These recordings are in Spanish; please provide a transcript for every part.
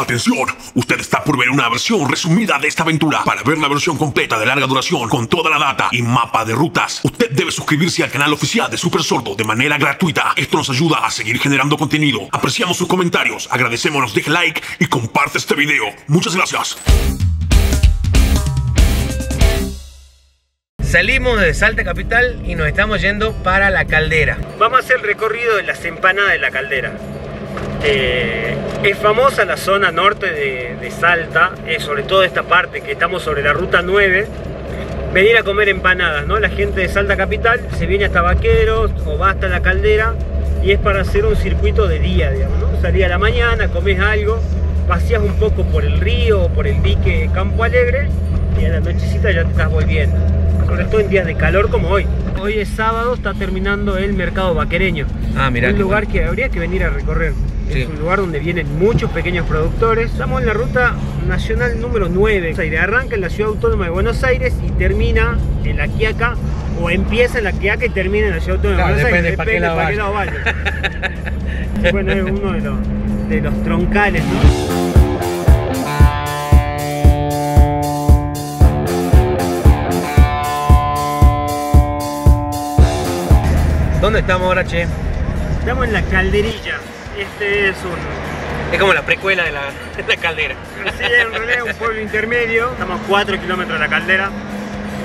Atención, usted está por ver una versión resumida de esta aventura. Para ver la versión completa de larga duración con toda la data y mapa de rutas, usted debe suscribirse al canal oficial de Super Sordo de manera gratuita. Esto nos ayuda a seguir generando contenido. Apreciamos sus comentarios, agradecemos nos deje like y comparte este video. Muchas gracias. Salimos de Salta Capital y nos estamos yendo para la caldera. Vamos a hacer el recorrido de las empanadas de la caldera. Eh, es famosa la zona norte de, de Salta, eh, sobre todo esta parte que estamos sobre la ruta 9. Venir a comer empanadas, ¿no? La gente de Salta Capital se viene hasta Vaqueros o va hasta la caldera y es para hacer un circuito de día, digamos, ¿no? Salí a la mañana, comes algo, paseas un poco por el río o por el dique Campo Alegre y a la nochecita ya te estás volviendo sobre todo en días de calor como hoy. Hoy es sábado, está terminando el mercado vaquereño. Ah, mira. Un lugar que habría que venir a recorrer. Sí. Es un lugar donde vienen muchos pequeños productores. Estamos en la ruta nacional número 9. Arranca en la ciudad autónoma de Buenos Aires y termina en La Quiaca. O empieza en La Quiaca y termina en la ciudad autónoma Claro, de Buenos depende Aires. qué lado para qué lado vaya. bueno, es uno de los, de los troncales, ¿no? ¿Dónde estamos ahora, che? Estamos en la calderilla. Este es un, Es como la precuela de la, de la caldera. Sí, en realidad es un pueblo intermedio, estamos a 4 kilómetros de la caldera.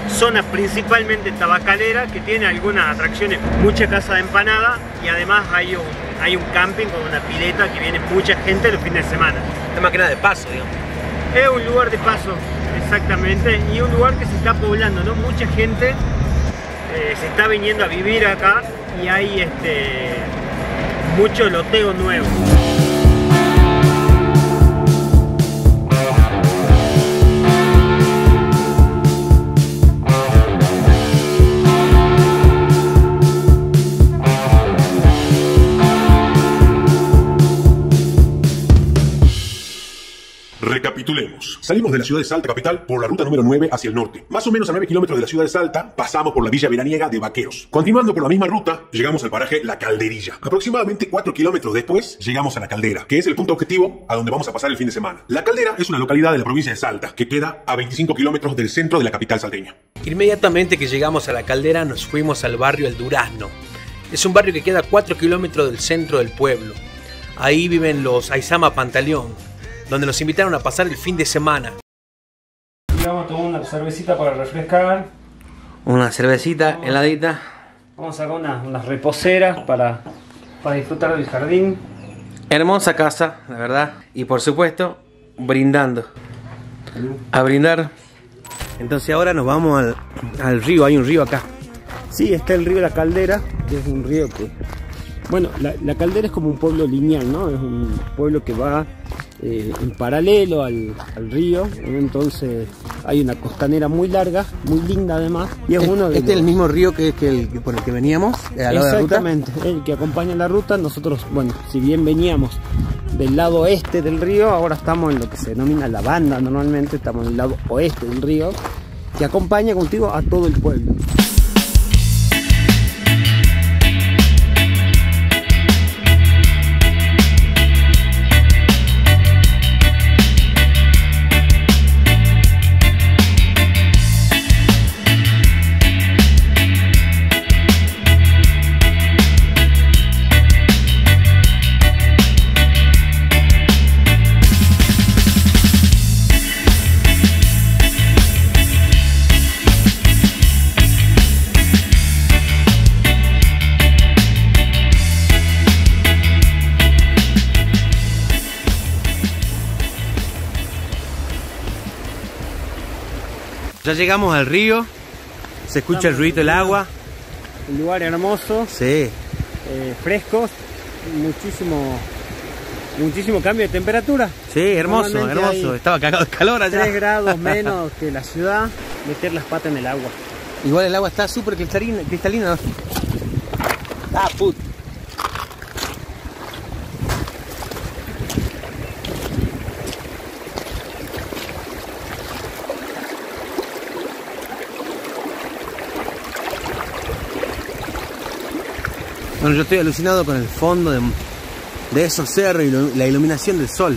Zona principalmente tabacalera que tiene algunas atracciones, mucha casa de empanada y además hay un, hay un camping con una pileta que viene mucha gente los fines de semana. Es más que nada de paso, digamos. Es un lugar de paso, exactamente, y un lugar que se está poblando, ¿no? Mucha gente eh, se está viniendo a vivir acá y hay este, mucho loteo nuevo. Salimos de la ciudad de Salta capital por la ruta número 9 hacia el norte. Más o menos a 9 kilómetros de la ciudad de Salta, pasamos por la villa veraniega de Vaqueros. Continuando por la misma ruta, llegamos al paraje La Calderilla. Aproximadamente 4 kilómetros después, llegamos a La Caldera, que es el punto objetivo a donde vamos a pasar el fin de semana. La Caldera es una localidad de la provincia de Salta, que queda a 25 kilómetros del centro de la capital salteña. Inmediatamente que llegamos a la caldera nos fuimos al barrio El Durazno. Es un barrio que queda a 4 kilómetros del centro del pueblo. Ahí viven los Aizama Pantaleón, donde nos invitaron a pasar el fin de semana. Vamos a tomar una cervecita para refrescar. Una cervecita heladita. Vamos a sacar unas, unas reposeras para, para disfrutar del jardín. Hermosa casa, la verdad. Y por supuesto, brindando. A brindar. Entonces ahora nos vamos al, al río, hay un río acá. Sí, está el río La Caldera, que es un río que... Bueno, la, la Caldera es como un pueblo lineal, ¿no? Es un pueblo que va eh, en paralelo al, al río, entonces hay una costanera muy larga, muy linda además, y es uno de este es el mismo río que, que el que- por el que veníamos, eh, al lado de la ruta. Exactamente, el que acompaña la ruta. Nosotros, bueno, si bien veníamos del lado oeste del río, ahora estamos en lo que se denomina la banda normalmente, estamos en el lado oeste del río, que acompaña contigo a todo el pueblo. Ya llegamos al río, se escucha el ruido del agua. Un lugar hermoso, Sí, eh, fresco, muchísimo, muchísimo cambio de temperatura. sí, hermoso, hermoso. Estaba cagado de calor allá. 3 grados menos que la ciudad, meter las patas en el agua. Igual el agua está súper cristalina, cristalina. Ah. Bueno, yo estoy alucinado con el fondo de, de esos cerros y lo- la iluminación del sol.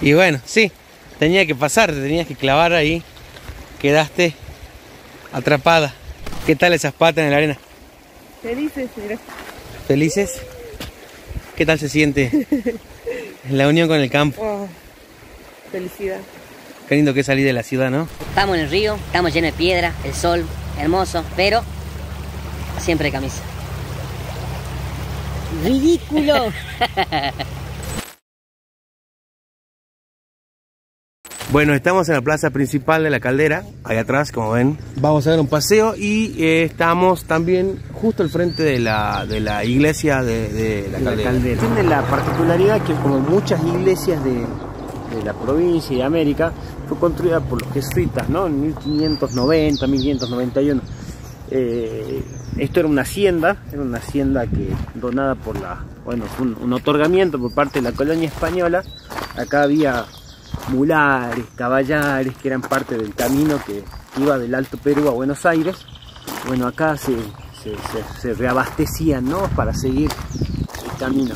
Y bueno, sí, tenía que pasar, te tenías que clavar ahí. Quedaste atrapada. ¿Qué tal esas patas en la arena? Felices, mira. ¿Felices? ¿Qué tal se siente la unión con el campo? Oh, felicidad. Qué lindo que salir de la ciudad, ¿no? Estamos en el río, estamos llenos de piedra, el sol, hermoso, pero siempre de camisa. ¡Ridículo! Bueno, estamos en la plaza principal de la caldera, ahí atrás, como ven. Vamos a dar un paseo y eh, estamos también justo al frente de la, de la iglesia de, de la, caldera. Tiene la particularidad que como muchas iglesias de, de la provincia y de América, fue construida por los jesuitas, ¿no? En 1590, 1591. Eh, esto era una hacienda, era una hacienda que donada por la, bueno, fue un, otorgamiento por parte de la colonia española. Acá había mulares, caballares, que eran parte del camino que iba del Alto Perú a Buenos Aires. Bueno, acá se, se, se- se reabastecían, ¿no? Para seguir el camino.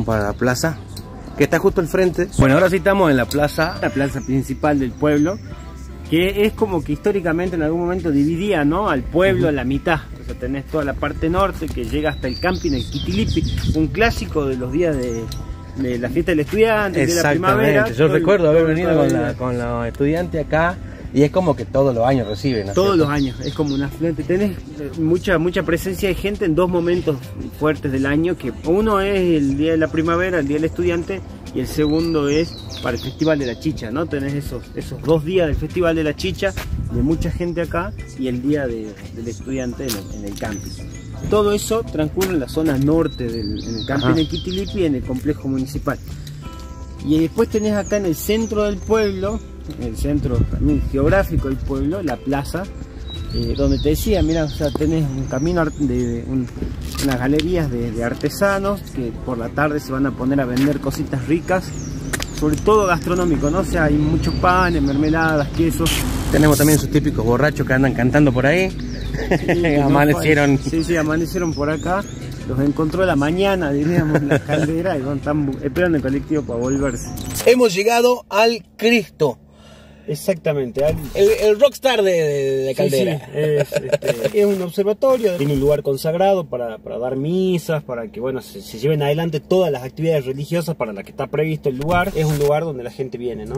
Vamos para la plaza, que está justo al frente. Bueno, ahora sí estamos en la plaza. la plaza principal del pueblo, que es como que históricamente en algún momento dividía ¿no? al pueblo a la mitad. O sea, tenés toda la parte norte que llega hasta el camping, el Kitilipi, un clásico de los días de, de la fiesta del estudiante, de la primavera. Exactamente. Yo recuerdo haber venido con, la, con los estudiantes acá y es como que todos los años reciben. ¿no Todos los años, es como un afluente. Tenés eh, mucha, mucha presencia de gente en dos momentos fuertes del año, que uno es el día de la primavera, el día del estudiante, y el segundo es para el Festival de la Chicha, ¿no? Tenés esos, esos dos días del Festival de la Chicha, de mucha gente acá, y el día de- del estudiante en el, en el camping. Todo eso transcurre en la zona norte del en el camping Ajá. de Kitilipi, en el complejo municipal. Y después tenés acá en el centro del pueblo, en el centro también geográfico del pueblo, la plaza, eh, donde te decía, mira, o sea, tenés un camino de, de un- unas galerías de, de artesanos que por la tarde se van a poner a vender cositas ricas, sobre todo gastronómico, ¿no? O sea, hay muchos panes, mermeladas, quesos. Tenemos también sus típicos borrachos que andan cantando por ahí. Sí, que no Amanecieron. Sí, sí, amanecieron por acá. Los encontró a la mañana, diríamos, en la caldera y van tan, esperando el colectivo para volverse. Hemos llegado al Cristo, Exactamente, al- el, el rockstar de, de la Sí, caldera. sí, es, este, es un observatorio, tiene un lugar consagrado para, para dar misas, para que bueno se, se lleven adelante todas las actividades religiosas para las que está previsto el lugar. Es un lugar donde la gente viene, ¿no?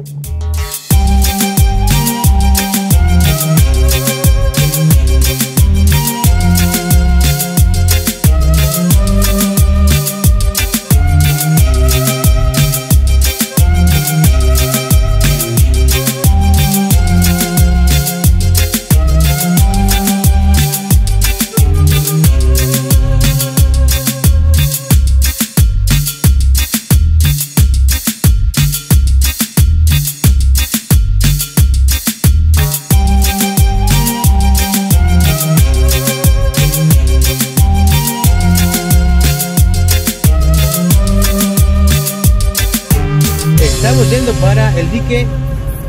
Yendo para el dique,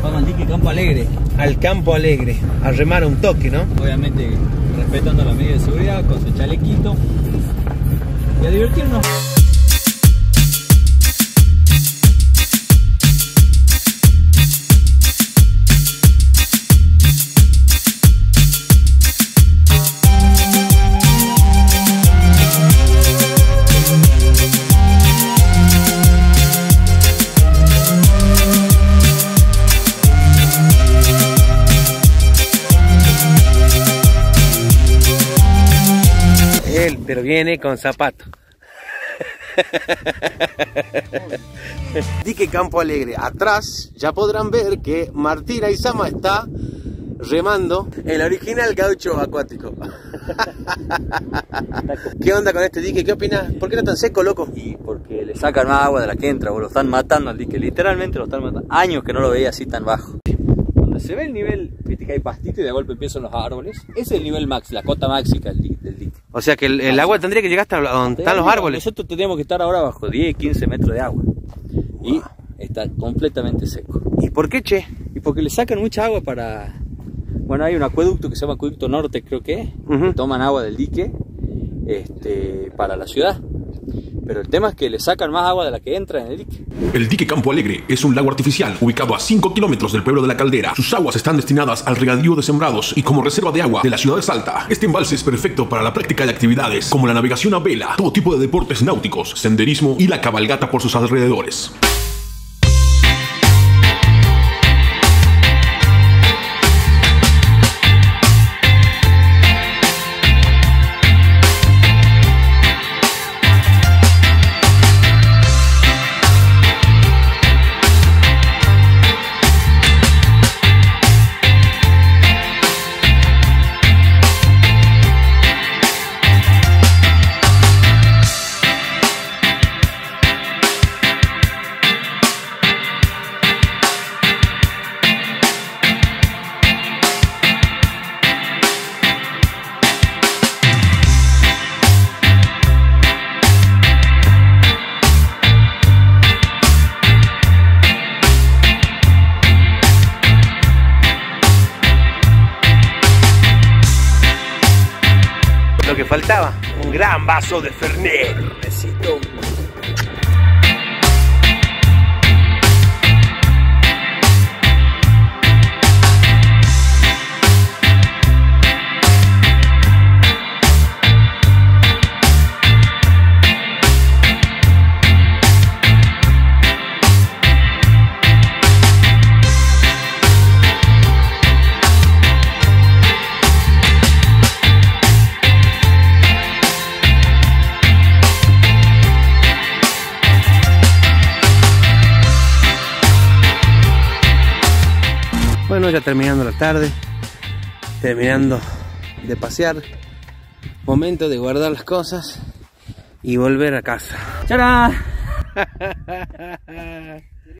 Vamos al dique Campo Alegre, al Campo Alegre, a remar un toque, ¿no? obviamente respetando las medidas de seguridad, con su chalequito y a divertirnos. Viene con zapato. Dique Campo Alegre. Atrás ya podrán ver que Martín Aizama está remando el original gaucho acuático. ¿Qué onda con este dique? ¿Qué opinas? ¿Por qué no tan seco, loco? Y porque le sacan más agua de la que entra, o lo están matando al dique, literalmente lo están matando. Años que no lo veía así tan bajo. Donde se ve el nivel, viste que hay pastito y de golpe empiezan los árboles, ese es el nivel max, la cota máxica del dique. del dique. O sea que el, el agua tendría que llegar hasta donde están los árboles. Nosotros tendríamos que estar ahora bajo 10, 15 metros de agua. Y está completamente seco. ¿Y por qué, che? Y porque le sacan mucha agua para... Bueno, hay un acueducto que se llama Acueducto Norte, creo que es. Ujú. que toman agua del dique este, para la ciudad. Pero el tema es que le sacan más agua de la que entra en el dique. El dique Campo Alegre es un lago artificial ubicado a 5 kilómetros del pueblo de La Caldera. Sus aguas están destinadas al regadío de sembrados y como reserva de agua de la ciudad de Salta. Este embalse es perfecto para la práctica de actividades como la navegación a vela, todo tipo de deportes náuticos, senderismo y la cabalgata por sus alrededores. Vaso de Fernet. Ya terminando la tarde, terminando de pasear, momento de guardar las cosas y volver a casa. ¡Chara!